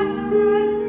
was good.